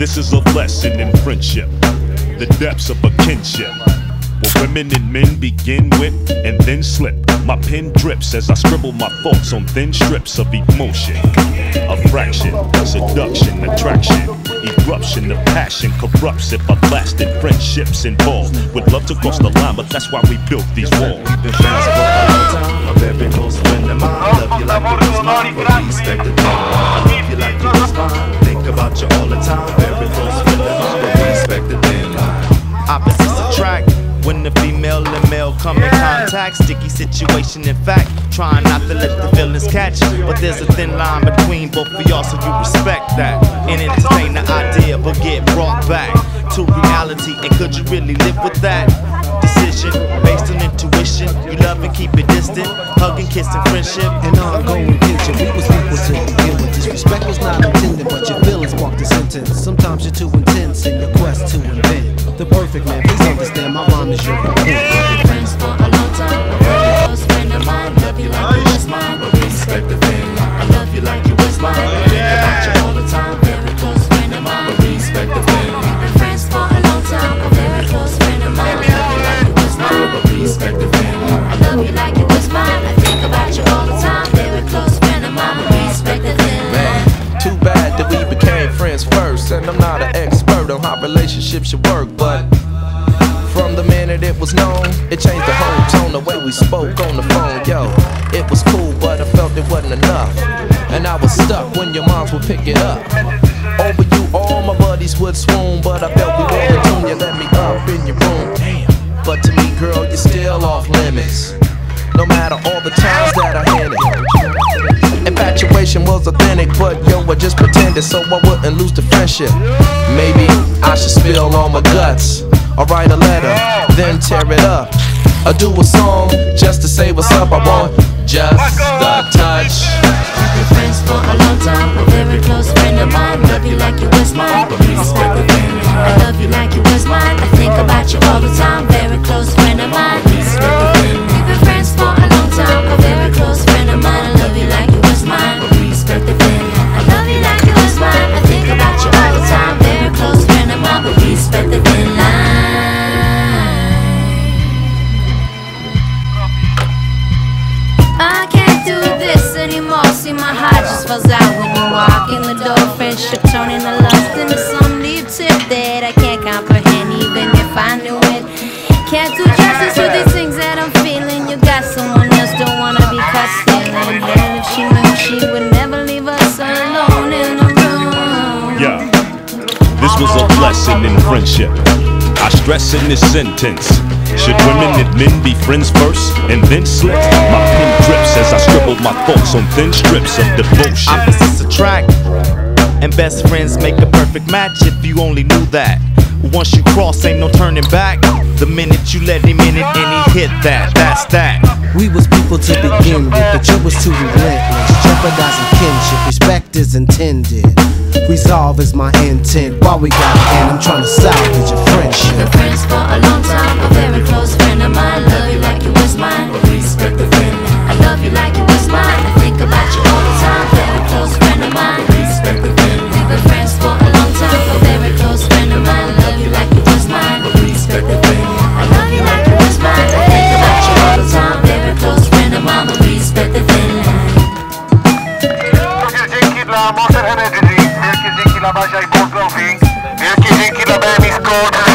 This is a lesson in friendship, the depths of a kinship. Where women and men begin with and then slip. My pen drips as I scribble my thoughts on thin strips of emotion. A fraction, seduction, attraction, eruption of passion corrupts if I lasted friendships involved. Would love to cross the line, but that's why we built these walls. Close friend. Love you like mine, but I love you like mine. Think about you all the in contact. Sticky situation, in fact. Trying not to let the feelings catch. you. But there's a thin line between both of y'all, so you respect that. And entertain the idea, but get brought back to reality. And could you really live with that? Decision based on intuition. You love and keep it distant. Hug and kiss and friendship. An ongoing picture. We was people to begin with. Disrespect was not intended, but your feelings sparked the sentence. Sometimes you're too intense in your quest to invent the perfect man. Please understand, my rhyme is your repent. friends for a long time. A I'm not an expert on how relationships should work, but from the minute it was known, it changed the whole tone, the way we spoke on the phone. Yo, it was cool, but I felt it wasn't enough. And I was stuck when your moms would pick it up. Over you, all my buddies would swoon, but I felt we were in tune. You let me up in your room. Damn. But to me, girl, you're still off limits. No matter all the times that I hit it. Infatuation was authentic, but yo, I just pretended so I wouldn't lose the friendship. Maybe I should spill all my guts, or write a letter, then tear it up. Or do a song just to say what's up. I want just the touch. Anymore. See, my heart just falls out when you walk in the door. Friendship turning to lust into some deep tip that I can't comprehend, even if I knew it. Can't do justice with these things that I'm feeling. You got someone else, don't wanna be caught stealing. And if she knew, she would never leave us alone in the room. Yeah, this was a lesson in friendship. I stress in this sentence. Should women and men be friends first and then slip? My pen drips as I scribble my thoughts on thin strips of devotion. Opposites attract, and best friends make a perfect match if you only knew that. Once you cross, ain't no turning back. The minute you let him in it and he hit that, that's that. We was people to begin with, but you was too relentless. Jeopardizing kinship, respect is intended. Resolve is my intent. While we got it, and I'm trying to salvage a friendship. Thinking about me scolding